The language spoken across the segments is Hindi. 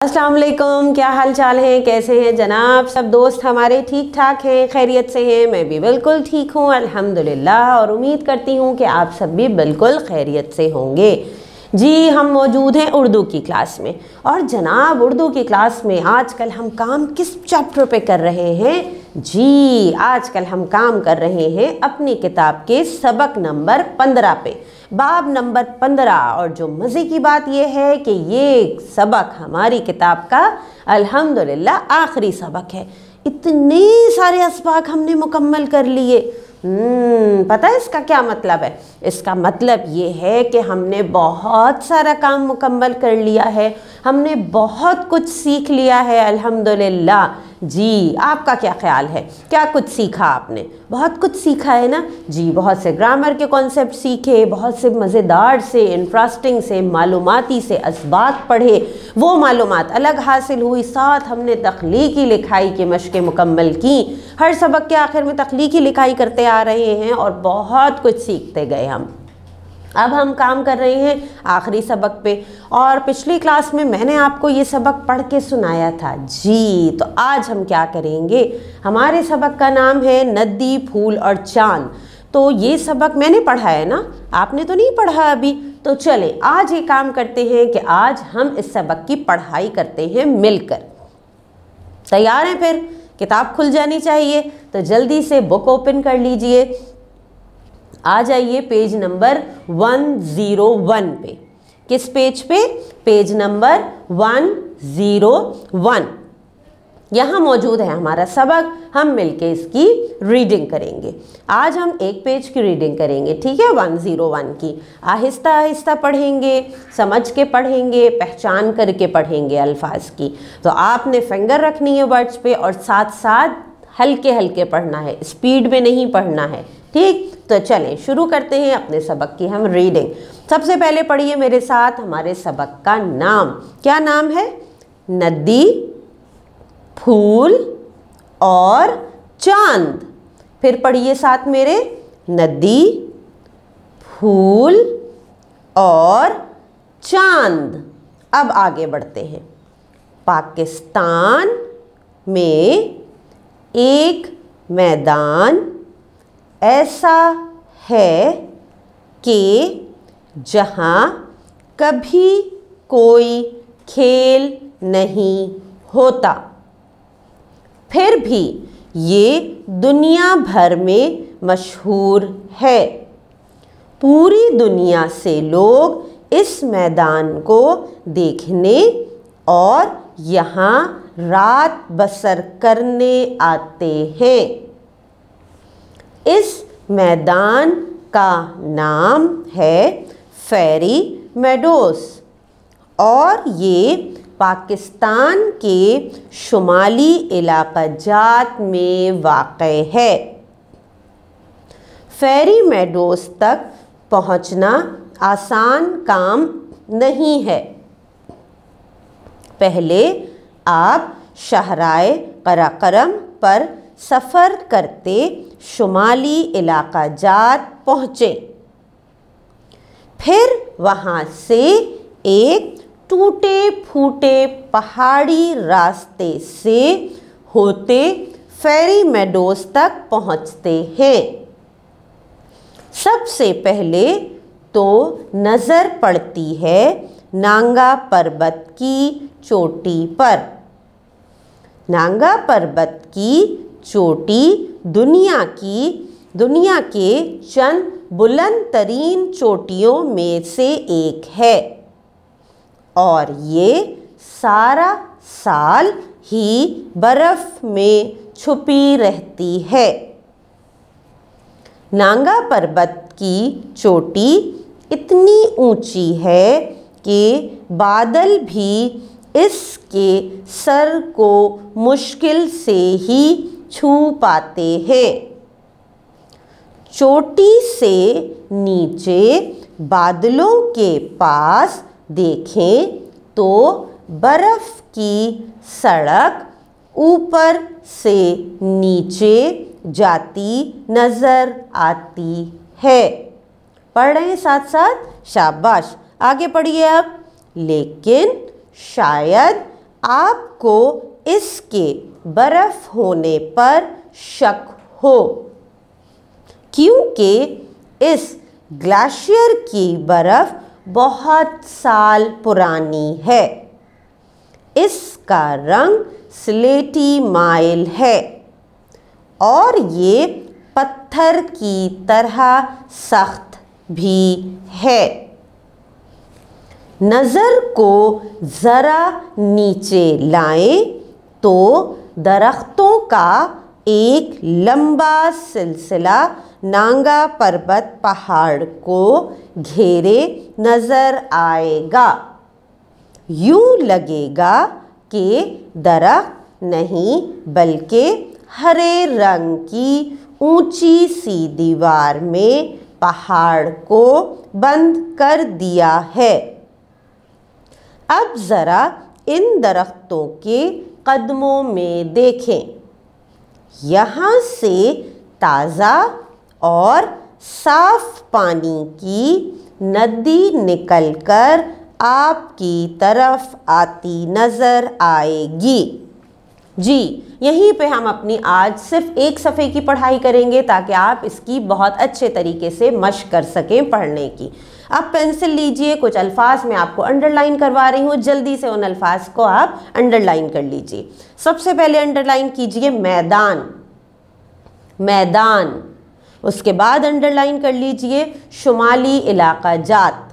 अस्सलाम वालेकुम क्या हाल चाल है? कैसे हैं जनाब? सब दोस्त हमारे ठीक ठाक हैं, खैरियत से हैं, मैं भी बिल्कुल ठीक हूँ, अल्हम्दुलिल्लाह, और उम्मीद करती हूँ कि आप सब भी बिल्कुल खैरियत से होंगे। जी, हम मौजूद हैं उर्दू की क्लास में, और जनाब, उर्दू की क्लास में आजकल हम काम किस चैप्टर पे कर रहे हैं? जी, आजकल हम काम कर रहे हैं अपनी किताब के सबक नंबर पंद्रह पे। बाब नंबर पंद्रह। और जो मज़े की बात यह है कि ये सबक हमारी किताब का अल्हम्दुलिल्लाह आखिरी सबक है। इतने सारे असबाक हमने मुकम्मल कर लिए। हम्म, पता है इसका क्या मतलब है? इसका मतलब ये है कि हमने बहुत सारा काम मुकम्मल कर लिया है। हमने बहुत कुछ सीख लिया है अल्हम्दुलिल्लाह। जी, आपका क्या ख्याल है? क्या कुछ सीखा आपने? बहुत कुछ सीखा है ना? जी, बहुत से ग्रामर के कॉन्सेप्ट सीखे, बहुत से मज़ेदार से इंटरेस्टिंग से, मालूमती से इसबाक पढ़े। वो मालूम अलग हासिल हुई। साथ हमने तख्लीकी लिखाई की, मशक़ें मुकम्मल की। हर सबक के आखिर में तख्लीकी लिखाई करते आ रहे हैं और बहुत कुछ सीखते गए हम। अब हम काम कर रहे हैं आखिरी सबक पे। और पिछली क्लास में मैंने आपको ये सबक पढ़ के सुनाया था। जी तो आज हम क्या करेंगे? हमारे सबक का नाम है नदी, फूल और चाँद। तो ये सबक मैंने पढ़ा है ना? आपने तो नहीं पढ़ा अभी। तो चले, आज ये काम करते हैं कि आज हम इस सबक की पढ़ाई करते हैं मिलकर। तैयार हैं फिर? किताब खुल जानी चाहिए। तो जल्दी से बुक ओपन कर लीजिए। आ जाइए पेज नंबर 101 पे। किस पेज पे? पेज नंबर 101 यहाँ मौजूद है हमारा सबक। हम मिलके इसकी रीडिंग करेंगे। आज हम एक पेज की रीडिंग करेंगे, ठीक है? 101 की। आहिस्ता आहिस्ता पढ़ेंगे, समझ के पढ़ेंगे, पहचान करके पढ़ेंगे अल्फाज की। तो आपने फिंगर रखनी है वर्ड्स पे और साथ साथ हल्के हल्के पढ़ना है। स्पीड में नहीं पढ़ना है, ठीक? तो चलें, शुरू करते हैं अपने सबक की हम रीडिंग सबसे पहले पढ़िए मेरे साथ हमारे सबक का नाम। क्या नाम है? नदी, फूल और चाँद। फिर पढ़िए साथ मेरे। नदी, फूल और चाँद। अब आगे बढ़ते हैं। पाकिस्तान में एक मैदान ऐसा है कि जहाँ कभी कोई खेल नहीं होता, फिर भी ये दुनिया भर में मशहूर है। पूरी दुनिया से लोग इस मैदान को देखने और यहाँ रात बसर करने आते हैं। इस मैदान का नाम है फेरी मेडोस। और ये पाकिस्तान के शुमाली इलाका जात में वाक़ है। फेरी मेडोस तक पहुँचना आसान काम नहीं है। पहले आप शहराए कराकरम पर सफ़र करते शुमाली इलाका जात पहुँचे। फिर वहाँ से एक टूटे फूटे पहाड़ी रास्ते से होते फेरी मेडोस तक पहुँचते हैं। सबसे पहले तो नज़र पड़ती है नांगा पर्वत की चोटी पर। नांगा पर्वत की चोटी दुनिया की, दुनिया के चंद बुलंद तरीन चोटियों में से एक है। और ये सारा साल ही बर्फ़ में छुपी रहती है। नांगा पर्वत की चोटी इतनी ऊँची है कि बादल भी इसके सर को मुश्किल से ही छू पाते हैं। चोटी से नीचे बादलों के पास देखें तो बर्फ़ की सड़क ऊपर से नीचे जाती नज़र आती है। पढ़ रहे हैं साथ साथ शाबाश। आगे पढ़िए अब लेकिन शायद आपको इसके बर्फ़ होने पर शक हो। क्योंकि इस ग्लेशियर की बर्फ़ बहुत साल पुरानी है। इसका रंग स्लेटी माइल है और ये पत्थर की तरह सख्त भी है। नज़र को ज़रा नीचे लाएँ तो दरख्तों का एक लंबा सिलसिला नांगा पर्वत पहाड़ को घेरे नज़र आएगा। यूँ लगेगा कि दरख्त नहीं, बल्कि हरे रंग की ऊँची सी दीवार में पहाड़ को बंद कर दिया है। अब ज़रा इन दरख्तों के कदमों में देखें। यहाँ से ताज़ा और साफ़ पानी की नदी निकलकर आपकी तरफ़ आती नज़र आएगी। जी, यहीं पे हम अपनी आज सिर्फ़ एक सफ़े की पढ़ाई करेंगे ताकि आप इसकी बहुत अच्छे तरीके से मश कर सकें पढ़ने की। अब पेंसिल लीजिए, कुछ अल्फाज मैं आपको अंडरलाइन करवा रही हूँ। जल्दी से उन अल्फाज को आप अंडरलाइन कर लीजिए। सबसे पहले अंडरलाइन कीजिए मैदान। मैदान। उसके बाद अंडरलाइन कर लीजिए शुमाली इलाका जात।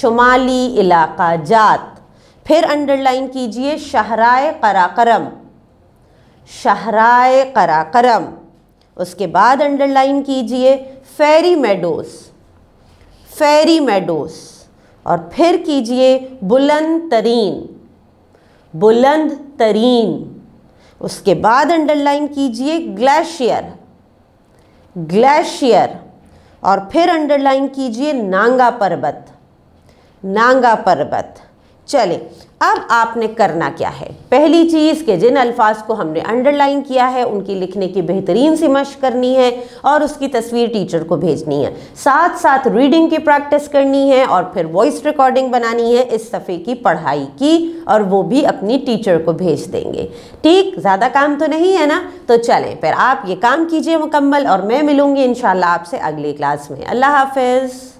शुमाली इलाका जात। फिर अंडरलाइन कीजिए शहराए कराकरम। शहराए कराकरम। उसके बाद अंडरलाइन कीजिए फेरी मेडोस। फेरी मेडोस। और फिर कीजिए बुलंद तरीन बुलंद तरीन उसके बाद अंडरलाइन कीजिए ग्लेशियर। ग्लेशियर। और फिर अंडरलाइन कीजिए नांगा पर्वत। नांगा पर्वत। चले, अब आपने करना क्या है? पहली चीज़ के जिन अल्फाज को हमने अंडरलाइन किया है, उनकी लिखने की बेहतरीन सी मश करनी है और उसकी तस्वीर टीचर को भेजनी है। साथ साथ रीडिंग की प्रैक्टिस करनी है और फिर वॉइस रिकॉर्डिंग बनानी है इस सफ़े की पढ़ाई की और वो भी अपनी टीचर को भेज देंगे। ठीक, ज़्यादा काम तो नहीं है ना? तो चलें, फिर आप ये काम कीजिए मुकम्मल और मैं मिलूँगी इन आपसे अगली क्लास में। अल्लाह हाफिज़।